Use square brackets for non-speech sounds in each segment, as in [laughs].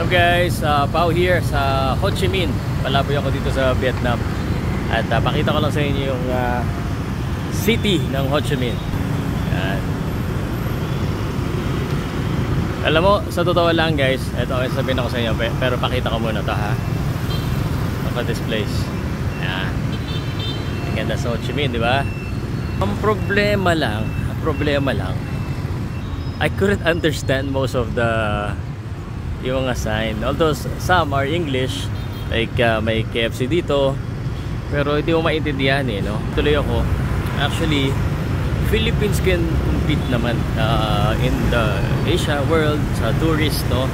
So guys, uh, Pau here sa Ho Chi Minh. Palaboy ako dito sa Vietnam. At uh, pakita ko lang sa inyo yung uh, city ng Ho Chi Minh. Yan. Alam mo, sa totoo lang guys, ito okay sabihin ako sa inyo, pero pakita ko muna to ha. Look at this place. Yan. Ang ganda sa Ho Chi Minh, di ba? Ang problema lang, ang problema lang, I couldn't understand most of the yung mga sign. Although some are English, like uh, may KFC dito, pero hindi mo maintindihan eh, no? Tuloy ako. Actually, Philippines can compete naman uh, in the Asia world sa tourist, no?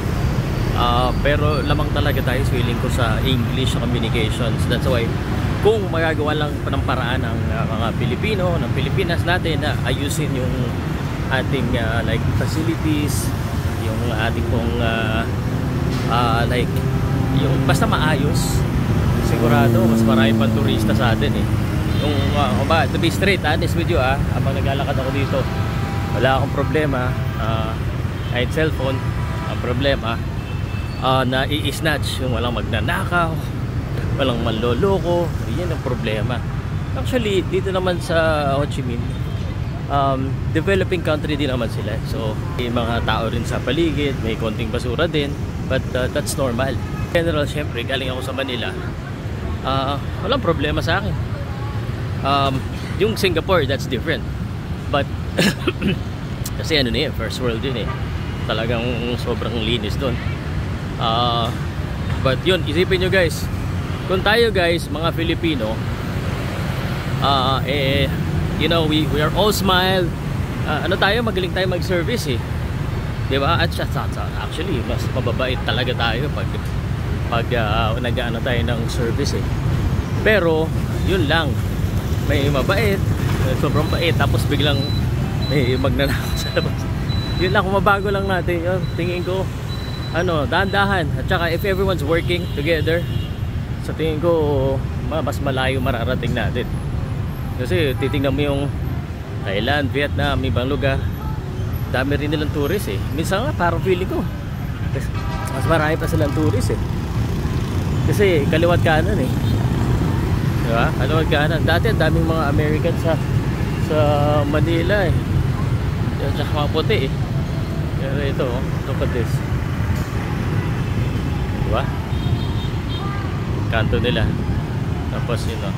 Uh, pero lamang talaga tayo feeling ko sa English communications. That's why kung magagawa lang ng paraan ng uh, mga Pilipino, ng Pilipinas natin na ayusin yung ating uh, like facilities yung ating pong uh, uh, like yung basta maayos sigurado mas marami pang turista sa atin eh. Yung uh, ba, to be straight honest with you ah habang naglalakad ako dito wala akong problema uh, kahit cellphone ang problema uh, na i-snatch yung walang magnanakaw walang manloloko yan ang problema. Actually dito naman sa Ho Chi Minh um, developing country din naman sila. So may mga tao rin sa paligid may konting basura din but uh, that's normal. General syempre galing ako sa Manila uh, walang problema sa akin. Um, yung Singapore that's different. But [coughs] kasi ano na yun first world yun eh. Talagang sobrang linis doon uh, but yun isipin nyo guys kung tayo guys mga Filipino uh, eh you know, we, we are all smile. Uh, ano tayo, magaling tayo mag-service eh. 'Di ba? At actually, mas mababait talaga tayo pag pag uh, nag-ano tayo ng service eh. Pero, yun lang. May mabait, sobrang bait tapos biglang may magnanakaw sa labas. Yun lang, kung mabago lang natin yun. Tingin ko, ano, dahan-dahan. At saka if everyone's working together, sa tingin ko, mas malayo mararating natin kasi titingnan mo yung Thailand, Vietnam, ibang lugar. Dami rin nilang tourist eh. Minsan nga parang feeling ko mas marami pa silang tourist eh. Kasi kaliwat kanan eh. Diba? kaliwat kanan. Dati ang daming mga American sa sa Manila eh. Yan tsaka mga puti eh. Pero ito oh look at this. Diba kanto nila. Tapos yun oh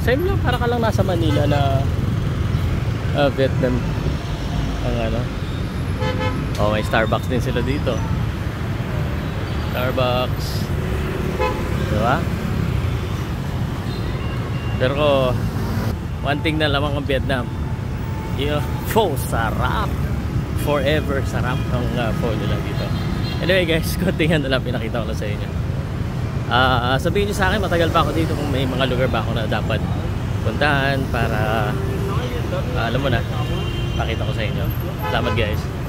same lang para ka lang nasa Manila na uh, Vietnam. Ang ano. Oh may Starbucks din sila dito. Starbucks. Diba pero one thing na lamang ang Vietnam. Yung [laughs] pho sarap. Forever sarap ang uh, pho nila dito. Anyway guys [laughs] kontingan na lang pinakita ko lang sa inyo uh, sabihin nyo sa akin matagal pa ako dito kung may mga lugar ba ako na dapat puntahan para uh, alam mo na pakita ko sa inyo. Salamat guys